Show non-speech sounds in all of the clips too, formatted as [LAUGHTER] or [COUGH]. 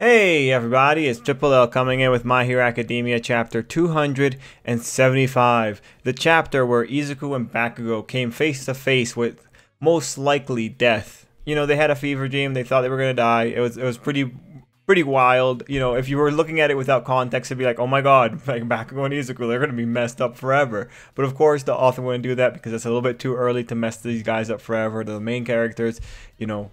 Hey everybody, it's Triple L coming in with My Hero Academia chapter 275. The chapter where Izuku and Bakugo came face to face with most likely death. You know, they had a fever dream, they thought they were gonna die. It was it was pretty pretty wild. You know, if you were looking at it without context, it'd be like, oh my god, [LAUGHS] like Bakugo and Izuku, they're gonna be messed up forever. But of course, the author wouldn't do that because it's a little bit too early to mess these guys up forever. The main characters, you know,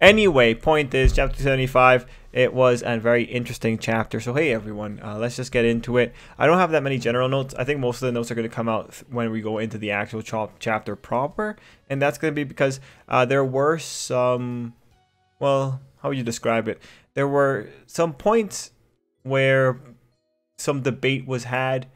Anyway, point is, chapter 75, it was a very interesting chapter. So, hey everyone, uh, let's just get into it. I don't have that many general notes. I think most of the notes are going to come out when we go into the actual ch chapter proper. And that's going to be because uh, there were some, well, how would you describe it? There were some points where some debate was had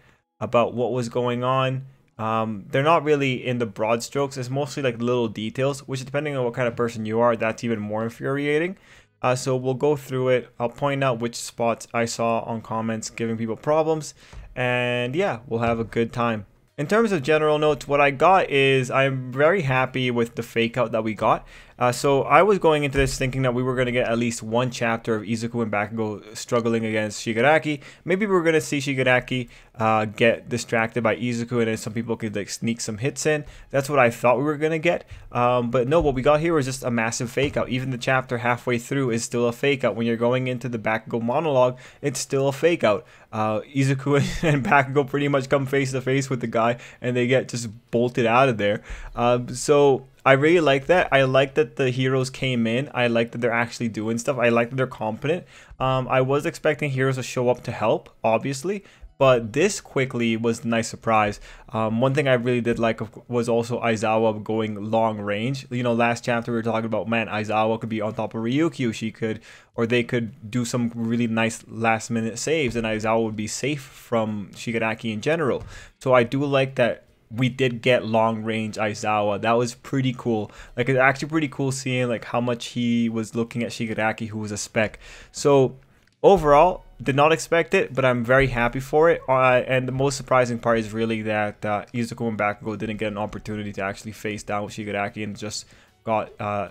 about what was going on um, they're not really in the broad strokes. It's mostly like little details, which depending on what kind of person you are, that's even more infuriating. Uh, so we'll go through it. I'll point out which spots I saw on comments giving people problems. And yeah, we'll have a good time. In terms of general notes, what I got is I'm very happy with the fake out that we got. Uh, so I was going into this thinking that we were going to get at least one chapter of Izuku and Bakugo struggling against Shigaraki. Maybe we are going to see Shigaraki uh, get distracted by Izuku and then some people could like sneak some hits in. That's what I thought we were going to get. Um, but no, what we got here was just a massive fake out. Even the chapter halfway through is still a fake out. When you're going into the Bakugo monologue, it's still a fake out. Uh, Izuku [LAUGHS] and Bakugo pretty much come face to face with the guy and they get just bolted out of there. Um, so I really like that. I like that the heroes came in. I like that they're actually doing stuff. I like that they're competent. Um, I was expecting heroes to show up to help, obviously, but this quickly was a nice surprise. Um, one thing I really did like was also Aizawa going long range. You know, last chapter we were talking about, man, Aizawa could be on top of Ryukyu. She could, or they could do some really nice last minute saves, and Aizawa would be safe from Shigaraki in general. So I do like that we did get long range Aizawa. That was pretty cool. Like it's actually pretty cool seeing like how much he was looking at Shigaraki, who was a spec. So overall, did not expect it, but I'm very happy for it. Uh, and the most surprising part is really that uh, Izuku and Bakugo didn't get an opportunity to actually face down with Shigaraki and just got uh,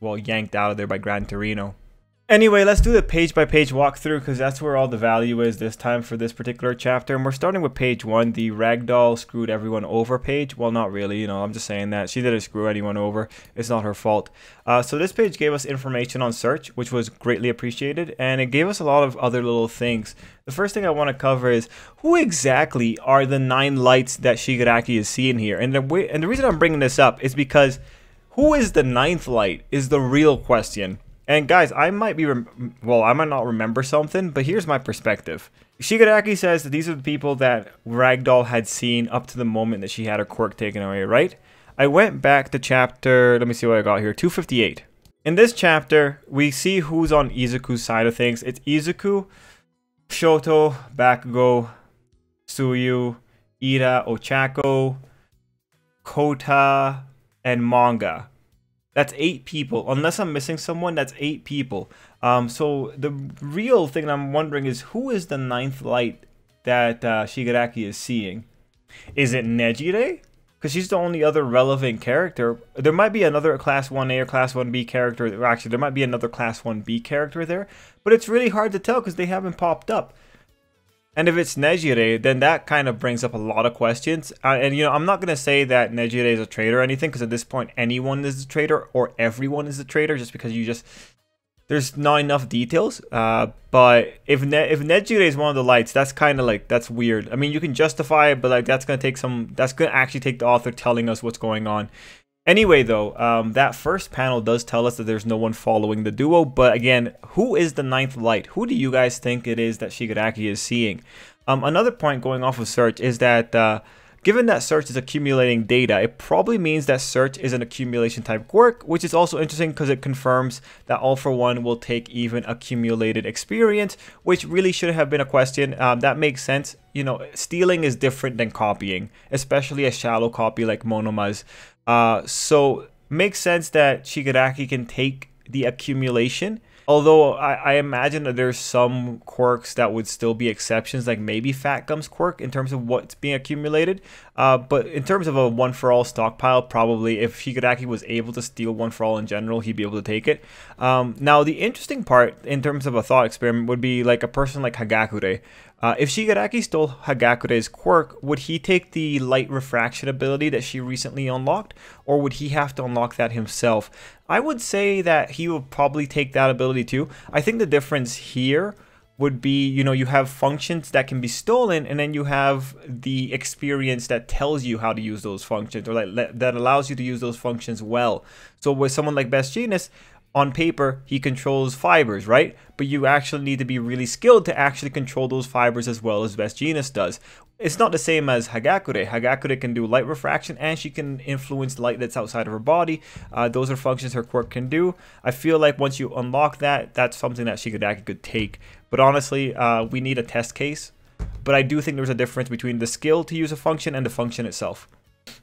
well yanked out of there by Gran Torino. Anyway, let's do the page by page walkthrough because that's where all the value is this time for this particular chapter. And we're starting with page one, the Ragdoll screwed everyone over page. Well, not really, you know, I'm just saying that. She didn't screw anyone over. It's not her fault. Uh, so this page gave us information on search, which was greatly appreciated. And it gave us a lot of other little things. The first thing I want to cover is who exactly are the nine lights that Shigaraki is seeing here? And the, way, and the reason I'm bringing this up is because who is the ninth light is the real question. And guys, I might be, well, I might not remember something, but here's my perspective. Shigaraki says that these are the people that Ragdoll had seen up to the moment that she had her quirk taken away, right? I went back to chapter, let me see what I got here, 258. In this chapter, we see who's on Izuku's side of things. It's Izuku, Shoto, Bakugo, Tsuyu, Iida, Ochako, Kota, and Manga. That's eight people. Unless I'm missing someone, that's eight people. Um, so the real thing I'm wondering is who is the ninth light that uh, Shigaraki is seeing? Is it Nejire? Because she's the only other relevant character. There might be another Class 1A or Class 1B character. Actually, there might be another Class 1B character there. But it's really hard to tell because they haven't popped up. And if it's Nejire, then that kind of brings up a lot of questions. Uh, and, you know, I'm not going to say that Nejire is a traitor or anything, because at this point, anyone is a traitor or everyone is a traitor, just because you just... There's not enough details. Uh, but if ne if Nejire is one of the lights, that's kind of like, that's weird. I mean, you can justify it, but like that's going to take some... That's going to actually take the author telling us what's going on. Anyway, though, um, that first panel does tell us that there's no one following the duo. But again, who is the ninth light? Who do you guys think it is that Shigaraki is seeing? Um, another point going off of search is that uh, given that search is accumulating data, it probably means that search is an accumulation type quirk, which is also interesting because it confirms that all for one will take even accumulated experience, which really should have been a question. Um, that makes sense. You know, stealing is different than copying, especially a shallow copy like Monoma's. Uh, so makes sense that Shigaraki can take the accumulation. Although I, I, imagine that there's some quirks that would still be exceptions, like maybe Fat Gum's quirk in terms of what's being accumulated. Uh, but in terms of a one for all stockpile, probably if Shigaraki was able to steal one for all in general, he'd be able to take it. Um, now, the interesting part in terms of a thought experiment would be like a person like Hagakure. Uh, if Shigaraki stole Hagakure's quirk, would he take the light refraction ability that she recently unlocked, or would he have to unlock that himself? I would say that he would probably take that ability too. I think the difference here would be you know you have functions that can be stolen and then you have the experience that tells you how to use those functions or like that allows you to use those functions well. So with someone like best Jeanist on paper he controls fibers right? But you actually need to be really skilled to actually control those fibers as well as best Jeanist does it's not the same as Hagakure. Hagakure can do light refraction and she can influence light that's outside of her body. Uh, those are functions her quirk can do. I feel like once you unlock that, that's something that Shigaraki could take. But honestly, uh, we need a test case. But I do think there's a difference between the skill to use a function and the function itself.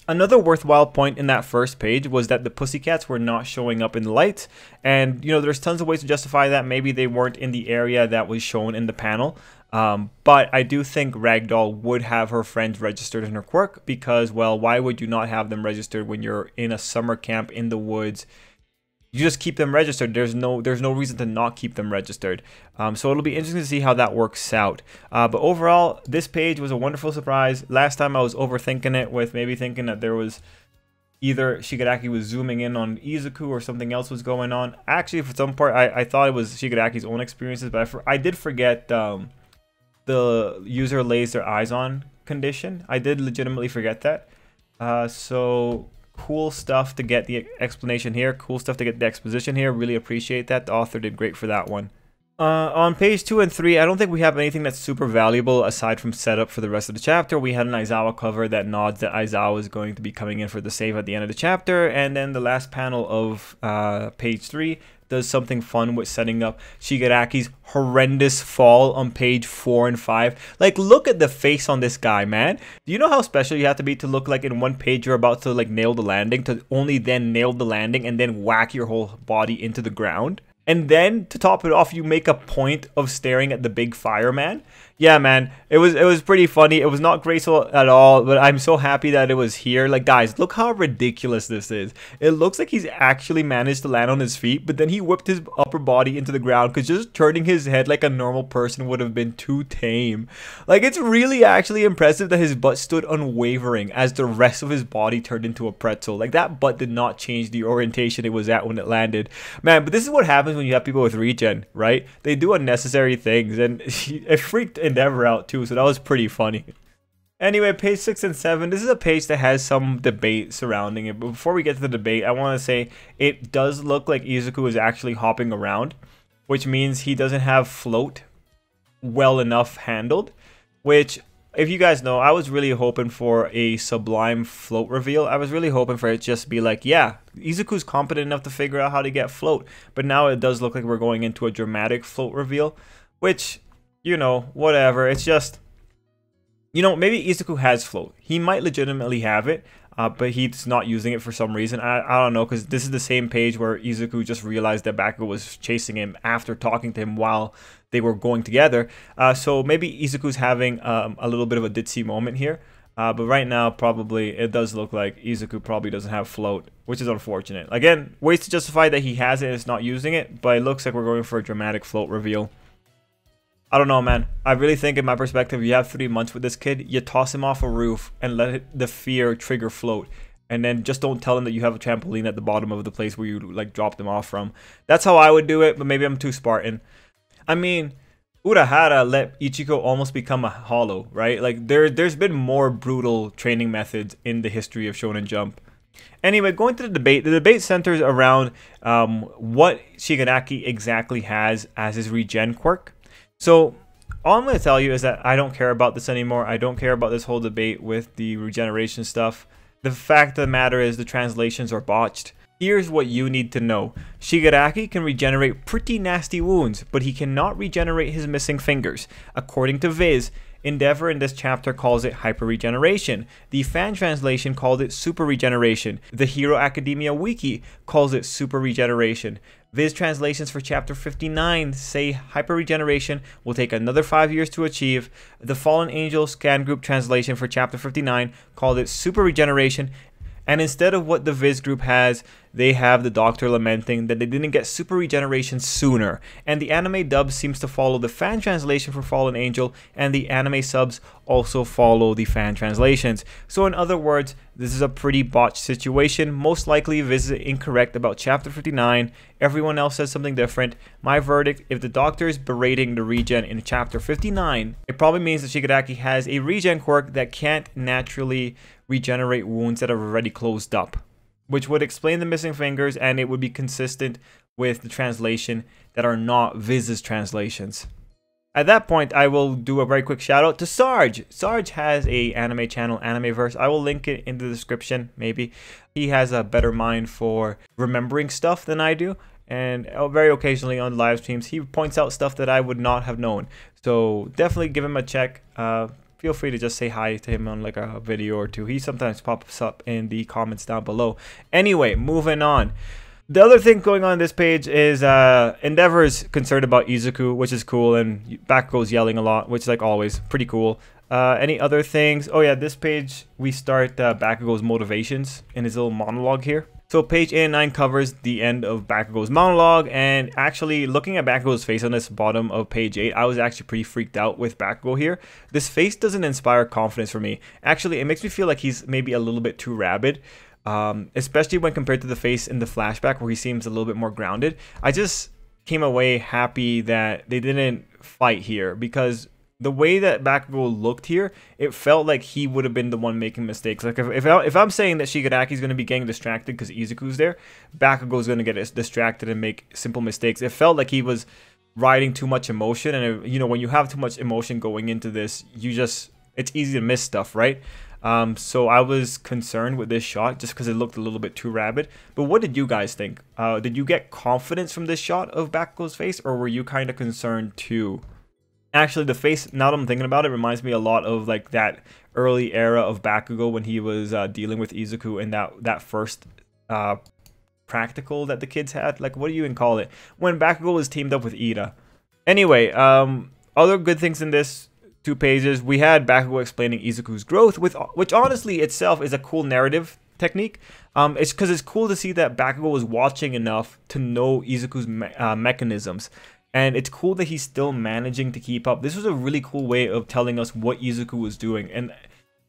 Another worthwhile point in that first page was that the pussycats were not showing up in the light. And, you know, there's tons of ways to justify that. Maybe they weren't in the area that was shown in the panel. Um, but I do think Ragdoll would have her friends registered in her quirk because, well, why would you not have them registered when you're in a summer camp in the woods? You just keep them registered. There's no there's no reason to not keep them registered. Um, so it'll be interesting to see how that works out. Uh, but overall, this page was a wonderful surprise. Last time I was overthinking it with maybe thinking that there was either Shigaraki was zooming in on Izuku or something else was going on. Actually, for some part, I, I thought it was Shigaraki's own experiences, but I, for, I did forget um, the user lays their eyes on condition. I did legitimately forget that. Uh, so cool stuff to get the explanation here. Cool stuff to get the exposition here. Really appreciate that. The author did great for that one. Uh, on page 2 and 3, I don't think we have anything that's super valuable aside from setup for the rest of the chapter. We had an Aizawa cover that nods that Aizawa is going to be coming in for the save at the end of the chapter. And then the last panel of uh, page 3 does something fun with setting up Shigaraki's horrendous fall on page 4 and 5. Like, look at the face on this guy, man. Do you know how special you have to be to look like in one page you're about to, like, nail the landing, to only then nail the landing and then whack your whole body into the ground? And then to top it off, you make a point of staring at the big fireman yeah, man, it was it was pretty funny. It was not graceful at all, but I'm so happy that it was here. Like, guys, look how ridiculous this is. It looks like he's actually managed to land on his feet, but then he whipped his upper body into the ground because just turning his head like a normal person would have been too tame. Like, it's really actually impressive that his butt stood unwavering as the rest of his body turned into a pretzel. Like, that butt did not change the orientation it was at when it landed. Man, but this is what happens when you have people with regen, right? They do unnecessary things, and [LAUGHS] it freaked Endeavor out too, so that was pretty funny. Anyway, page 6 and 7, this is a page that has some debate surrounding it. But before we get to the debate, I want to say it does look like Izuku is actually hopping around, which means he doesn't have float well enough handled, which if you guys know, I was really hoping for a sublime float reveal. I was really hoping for it just to be like, yeah, Izuku's competent enough to figure out how to get float. But now it does look like we're going into a dramatic float reveal, which you know, whatever. It's just, you know, maybe Izuku has float. He might legitimately have it, uh, but he's not using it for some reason. I, I don't know, because this is the same page where Izuku just realized that Bakugo was chasing him after talking to him while they were going together. Uh, so maybe Izuku's having um, a little bit of a ditzy moment here. Uh, but right now, probably, it does look like Izuku probably doesn't have float, which is unfortunate. Again, ways to justify that he has it and is not using it, but it looks like we're going for a dramatic float reveal. I don't know, man. I really think, in my perspective, you have three months with this kid. You toss him off a roof and let the fear trigger float, and then just don't tell him that you have a trampoline at the bottom of the place where you like drop them off from. That's how I would do it, but maybe I'm too Spartan. I mean, Urahara let Ichigo almost become a hollow, right? Like there, there's been more brutal training methods in the history of Shonen Jump. Anyway, going to the debate, the debate centers around um, what Shigaraki exactly has as his regen quirk. So all I'm going to tell you is that I don't care about this anymore. I don't care about this whole debate with the regeneration stuff. The fact of the matter is the translations are botched. Here's what you need to know. Shigaraki can regenerate pretty nasty wounds, but he cannot regenerate his missing fingers. According to Viz, Endeavor in this chapter calls it hyper regeneration. The fan translation called it super regeneration. The Hero Academia wiki calls it super regeneration. Viz translations for chapter 59 say hyper regeneration will take another five years to achieve. The Fallen Angel scan group translation for chapter 59 called it super regeneration and instead of what the Viz group has, they have the Doctor lamenting that they didn't get super regeneration sooner. And the anime dub seems to follow the fan translation for Fallen Angel, and the anime subs also follow the fan translations. So, in other words, this is a pretty botched situation. Most likely, Viz is incorrect about chapter 59. Everyone else says something different. My verdict if the Doctor is berating the regen in chapter 59, it probably means that Shigaraki has a regen quirk that can't naturally regenerate wounds that are already closed up, which would explain the missing fingers and it would be consistent with the translation that are not Viz's translations. At that point, I will do a very quick shout out to Sarge. Sarge has a anime channel, Animeverse. I will link it in the description, maybe. He has a better mind for remembering stuff than I do. And uh, very occasionally on live streams, he points out stuff that I would not have known. So definitely give him a check. Uh, feel free to just say hi to him on like a video or two. He sometimes pops up in the comments down below. Anyway, moving on. The other thing going on this page is uh, Endeavor's concerned about Izuku, which is cool, and Bakugo's yelling a lot, which is like always pretty cool. Uh, any other things? Oh yeah, this page we start uh, Bakugo's motivations in his little monologue here. So page 89 covers the end of Bakugo's monologue, and actually looking at Bakugo's face on this bottom of page 8, I was actually pretty freaked out with Bakugo here. This face doesn't inspire confidence for me. Actually, it makes me feel like he's maybe a little bit too rabid, um, especially when compared to the face in the flashback where he seems a little bit more grounded. I just came away happy that they didn't fight here because the way that Bakugo looked here, it felt like he would have been the one making mistakes. Like if if, I, if I'm saying that Shigaraki's going to be getting distracted because Izuku's there, Bakugo's going to get distracted and make simple mistakes. It felt like he was riding too much emotion, and you know when you have too much emotion going into this, you just it's easy to miss stuff, right? Um, so I was concerned with this shot just because it looked a little bit too rabid. But what did you guys think? Uh, did you get confidence from this shot of Bakugo's face, or were you kind of concerned too? Actually, the face, now that I'm thinking about it, reminds me a lot of like that early era of Bakugo when he was uh, dealing with Izuku in that, that first uh, practical that the kids had. Like, what do you even call it? When Bakugo was teamed up with Iida. Anyway, um, other good things in this two pages, we had Bakugo explaining Izuku's growth, with which honestly itself is a cool narrative technique. Um, it's because it's cool to see that Bakugo was watching enough to know Izuku's me uh, mechanisms. And it's cool that he's still managing to keep up. This was a really cool way of telling us what Izuku was doing. And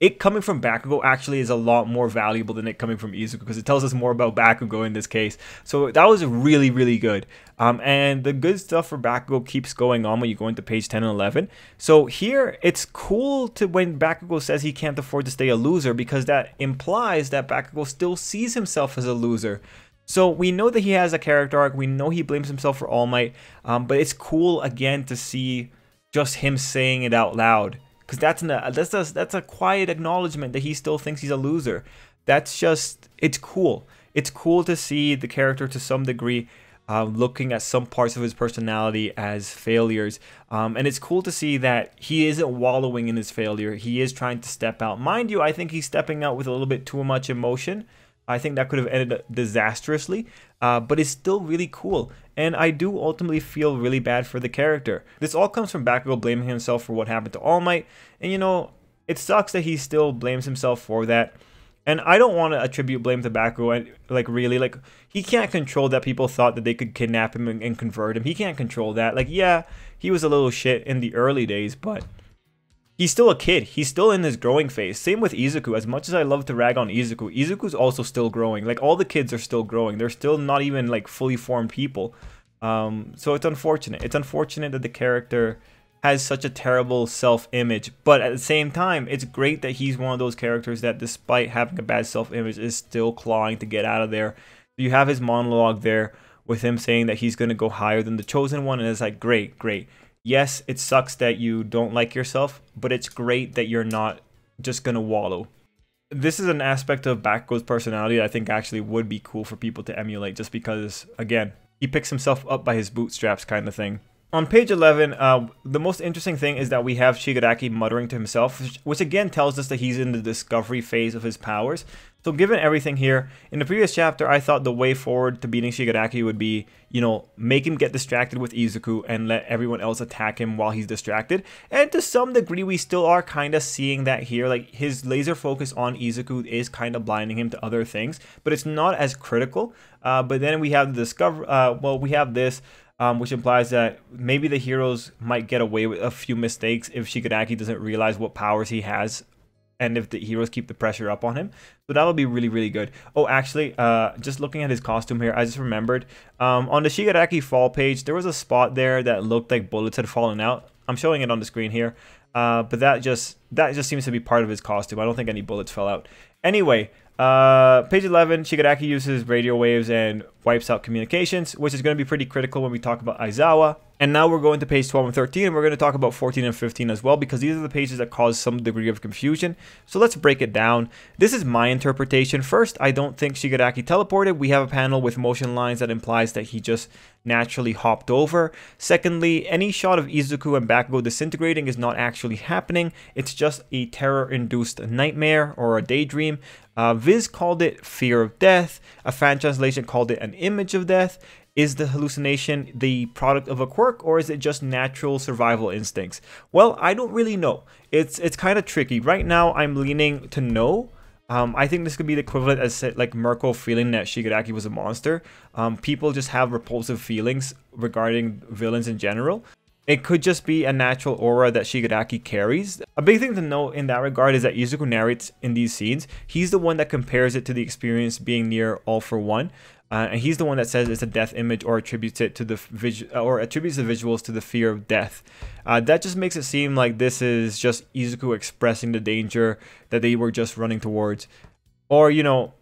it coming from Bakugo actually is a lot more valuable than it coming from Izuku because it tells us more about Bakugo in this case. So that was really, really good. Um, and the good stuff for Bakugo keeps going on when you go into page 10 and 11. So here, it's cool to when Bakugo says he can't afford to stay a loser because that implies that Bakugo still sees himself as a loser. So we know that he has a character arc. We know he blames himself for All Might. Um, but it's cool again to see just him saying it out loud because that's an, that's a, that's a quiet acknowledgement that he still thinks he's a loser. That's just it's cool. It's cool to see the character to some degree uh, looking at some parts of his personality as failures. Um, and it's cool to see that he isn't wallowing in his failure. He is trying to step out. Mind you, I think he's stepping out with a little bit too much emotion. I think that could have ended disastrously, uh, but it's still really cool. And I do ultimately feel really bad for the character. This all comes from Bakugo blaming himself for what happened to All Might. And you know, it sucks that he still blames himself for that. And I don't want to attribute blame to Bakugo. And like really, like he can't control that people thought that they could kidnap him and, and convert him. He can't control that. Like yeah, he was a little shit in the early days, but he's still a kid. He's still in his growing phase. Same with Izuku. As much as I love to rag on Izuku, Izuku's also still growing. Like all the kids are still growing. They're still not even like fully formed people. Um, so it's unfortunate. It's unfortunate that the character has such a terrible self-image, but at the same time, it's great that he's one of those characters that, despite having a bad self-image, is still clawing to get out of there. You have his monologue there with him saying that he's going to go higher than the chosen one, and it's like, great, great yes, it sucks that you don't like yourself, but it's great that you're not just gonna wallow. This is an aspect of Bakugo's personality that I think actually would be cool for people to emulate just because, again, he picks himself up by his bootstraps kind of thing. On page 11, uh, the most interesting thing is that we have Shigaraki muttering to himself, which again tells us that he's in the discovery phase of his powers. So given everything here, in the previous chapter, I thought the way forward to beating Shigaraki would be, you know, make him get distracted with Izuku and let everyone else attack him while he's distracted. And to some degree, we still are kind of seeing that here. Like, his laser focus on Izuku is kind of blinding him to other things, but it's not as critical. Uh, but then we have the discover, uh, well, we have this, um, which implies that maybe the heroes might get away with a few mistakes if Shigaraki doesn't realize what powers he has and if the heroes keep the pressure up on him. So that'll be really, really good. Oh, actually, uh, just looking at his costume here, I just remembered. Um, on the Shigaraki fall page, there was a spot there that looked like bullets had fallen out. I'm showing it on the screen here. Uh, but that just that just seems to be part of his costume. I don't think any bullets fell out. Anyway, uh, page 11, Shigaraki uses radio waves and wipes out communications, which is going to be pretty critical when we talk about Aizawa. And now we're going to page 12 and 13, and we're going to talk about 14 and 15 as well, because these are the pages that cause some degree of confusion. So let's break it down. This is my interpretation. First, I don't think Shigaraki teleported. We have a panel with motion lines that implies that he just naturally hopped over. Secondly, any shot of Izuku and Bakugo disintegrating is not actually happening. It's just a terror-induced nightmare or a daydream. Uh, Viz called it fear of death. A fan translation called it an image of death. Is the hallucination the product of a quirk or is it just natural survival instincts? Well, I don't really know. It's it's kind of tricky. Right now, I'm leaning to no. Um, I think this could be the equivalent as like Mirko feeling that Shigaraki was a monster. Um, people just have repulsive feelings regarding villains in general. It could just be a natural aura that Shigaraki carries. A big thing to note in that regard is that Izuku narrates in these scenes. He's the one that compares it to the experience being near All for One. Uh, and he's the one that says it's a death image or attributes it to the vis- or attributes the visuals to the fear of death. Uh, that just makes it seem like this is just Izuku expressing the danger that they were just running towards. Or, you know,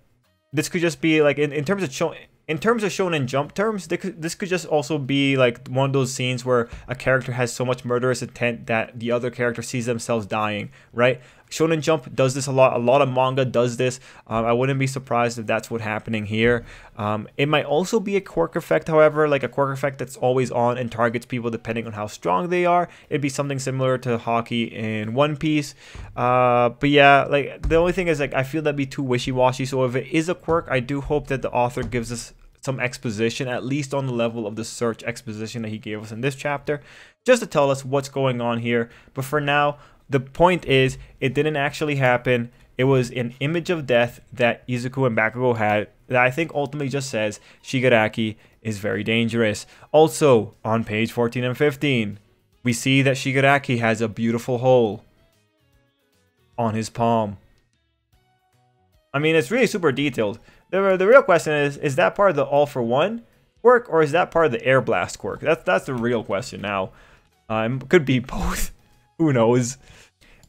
this could just be like in, in terms of showing in terms of shonen jump terms, this could just also be like one of those scenes where a character has so much murderous intent that the other character sees themselves dying, right? Shonen Jump does this a lot. A lot of manga does this. Um, I wouldn't be surprised if that's what's happening here. Um, it might also be a quirk effect, however, like a quirk effect that's always on and targets people depending on how strong they are. It'd be something similar to haki in One Piece. Uh, but yeah, like the only thing is like I feel that'd be too wishy-washy. So if it is a quirk, I do hope that the author gives us some exposition, at least on the level of the search exposition that he gave us in this chapter, just to tell us what's going on here. But for now, the point is, it didn't actually happen. It was an image of death that Izuku and Bakugo had that I think ultimately just says Shigaraki is very dangerous. Also, on page 14 and 15, we see that Shigaraki has a beautiful hole on his palm. I mean, it's really super detailed. The, the real question is, is that part of the all for one quirk or is that part of the air blast quirk? That's, that's the real question now. Um, could be [LAUGHS] both. Who knows?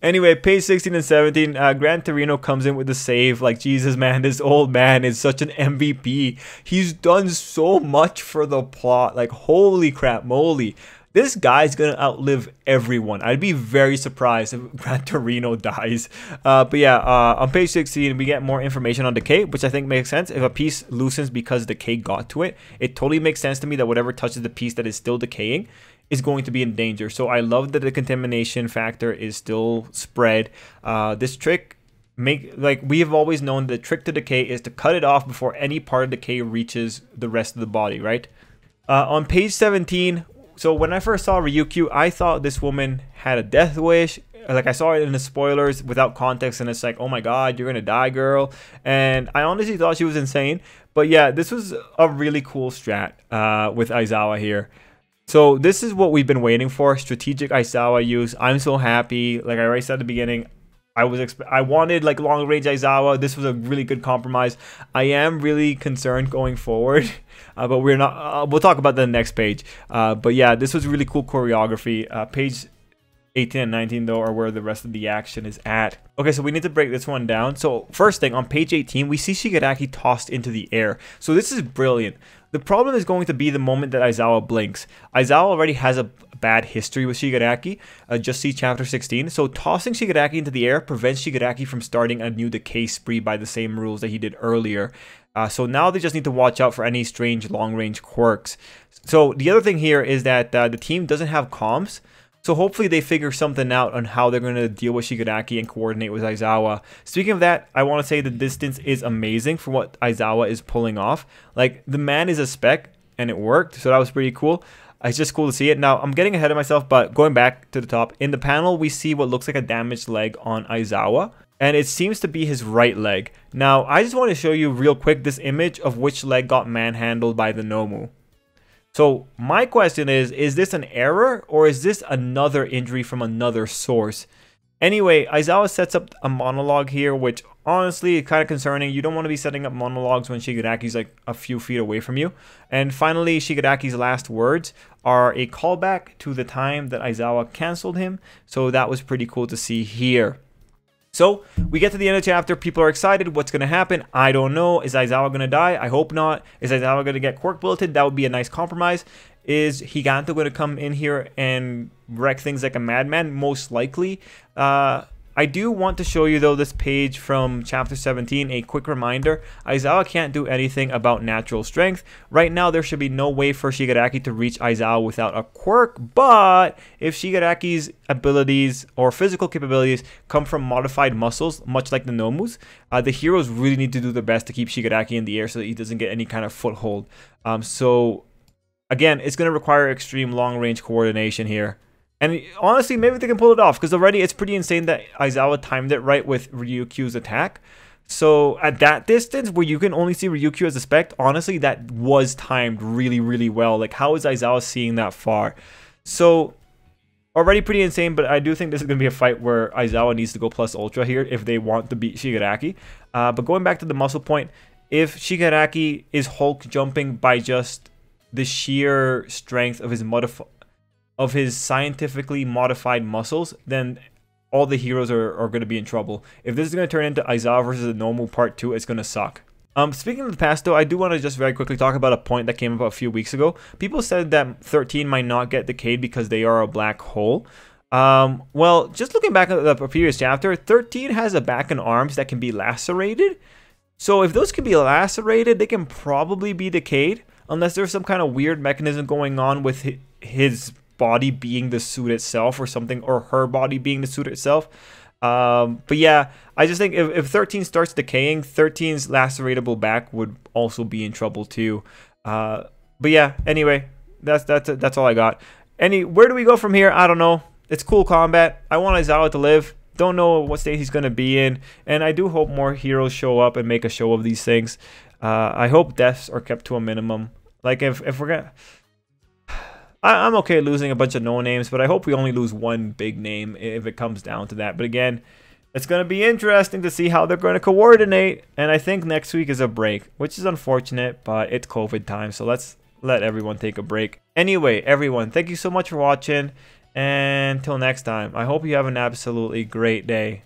Anyway, page 16 and 17, uh, Gran Torino comes in with the save. Like, Jesus, man, this old man is such an MVP. He's done so much for the plot. Like, holy crap, moly. This guy's gonna outlive everyone. I'd be very surprised if [LAUGHS] Gran Torino dies. Uh, but yeah, uh, on page 16, we get more information on decay, which I think makes sense. If a piece loosens because decay got to it, it totally makes sense to me that whatever touches the piece that is still decaying is going to be in danger. So I love that the contamination factor is still spread. Uh, this trick make like we have always known the trick to decay is to cut it off before any part of decay reaches the rest of the body, right? Uh, on page 17, so when I first saw Ryukyu, I thought this woman had a death wish. Like I saw it in the spoilers without context, and it's like, oh my god, you're gonna die, girl. And I honestly thought she was insane. But yeah, this was a really cool strat uh, with Aizawa here. So this is what we've been waiting for. Strategic Aizawa use. I'm so happy. Like I already said at the beginning, I was exp- I wanted like long range Aizawa. This was a really good compromise. I am really concerned going forward, [LAUGHS] uh, but we're not. Uh, we'll talk about the next page. Uh, but yeah, this was really cool choreography. Uh, page 18 and 19 though are where the rest of the action is at. Okay, so we need to break this one down. So first thing on page 18, we see Shigaraki tossed into the air. So this is brilliant. The problem is going to be the moment that Aizawa blinks. Aizawa already has a bad history with Shigaraki. Uh, just see chapter 16. So tossing Shigaraki into the air prevents Shigaraki from starting a new decay spree by the same rules that he did earlier. Uh, so now they just need to watch out for any strange long range quirks. So the other thing here is that uh, the team doesn't have comms. So hopefully they figure something out on how they're going to deal with Shigaraki and coordinate with Aizawa. Speaking of that, I want to say the distance is amazing for what Aizawa is pulling off. Like, the man is a spec, and it worked, so that was pretty cool. It's just cool to see it. Now, I'm getting ahead of myself, but going back to the top, in the panel, we see what looks like a damaged leg on Aizawa and it seems to be his right leg. Now, I just want to show you real quick this image of which leg got manhandled by the Nomu. So my question is, is this an error or is this another injury from another source? Anyway, Aizawa sets up a monologue here, which honestly is kind of concerning. You don't want to be setting up monologues when Shigaraki's like a few feet away from you. And finally, Shigaraki's last words are a callback to the time that Aizawa cancelled him. So that was pretty cool to see here. So we get to the end of the chapter. People are excited. What's going to happen? I don't know. Is Aizawa going to die? I hope not. Is Aizawa going to get quirk bulleted? That would be a nice compromise. Is Giganto going to come in here and wreck things like a madman? Most likely. Uh, I do want to show you though this page from chapter 17, a quick reminder. Aizawa can't do anything about natural strength. Right now there should be no way for Shigaraki to reach Aizawa without a quirk, but if Shigaraki's abilities or physical capabilities come from modified muscles, much like the Nomus, uh, the heroes really need to do their best to keep Shigaraki in the air so that he doesn't get any kind of foothold. Um, so again, it's going to require extreme long range coordination here. And honestly, maybe they can pull it off because already it's pretty insane that Aizawa timed it right with Ryukyu's attack. So at that distance where you can only see Ryukyu as a spec, honestly, that was timed really, really well. Like, how is Aizawa seeing that far? So already pretty insane, but I do think this is going to be a fight where Aizawa needs to go plus ultra here if they want to beat Shigaraki. Uh, but going back to the muscle point, if Shigaraki is Hulk jumping by just the sheer strength of his modif of his scientifically modified muscles, then all the heroes are, are going to be in trouble. If this is going to turn into Aizawa versus the Nomu part 2, it's going to suck. Um, speaking of the past though, I do want to just very quickly talk about a point that came up a few weeks ago. People said that 13 might not get decayed because they are a black hole. Um, well, just looking back at the previous chapter, 13 has a back and arms that can be lacerated. So if those can be lacerated, they can probably be decayed unless there's some kind of weird mechanism going on with his body being the suit itself or something, or her body being the suit itself. Um, but yeah, I just think if, if 13 starts decaying, 13's laceratable back would also be in trouble too. Uh, but yeah, anyway, that's that's that's all I got. Any where do we go from here? I don't know. It's cool combat. I want Aizawa to live. Don't know what state he's gonna be in, and I do hope more heroes show up and make a show of these things. Uh, I hope deaths are kept to a minimum. Like if if we're gonna I, am okay losing a bunch of no names, but I hope we only lose one big name if it comes down to that. But again, it's going to be interesting to see how they're going to coordinate. And I think next week is a break, which is unfortunate, but it's COVID time. So let's let everyone take a break. Anyway, everyone, thank you so much for watching. And until next time, I hope you have an absolutely great day.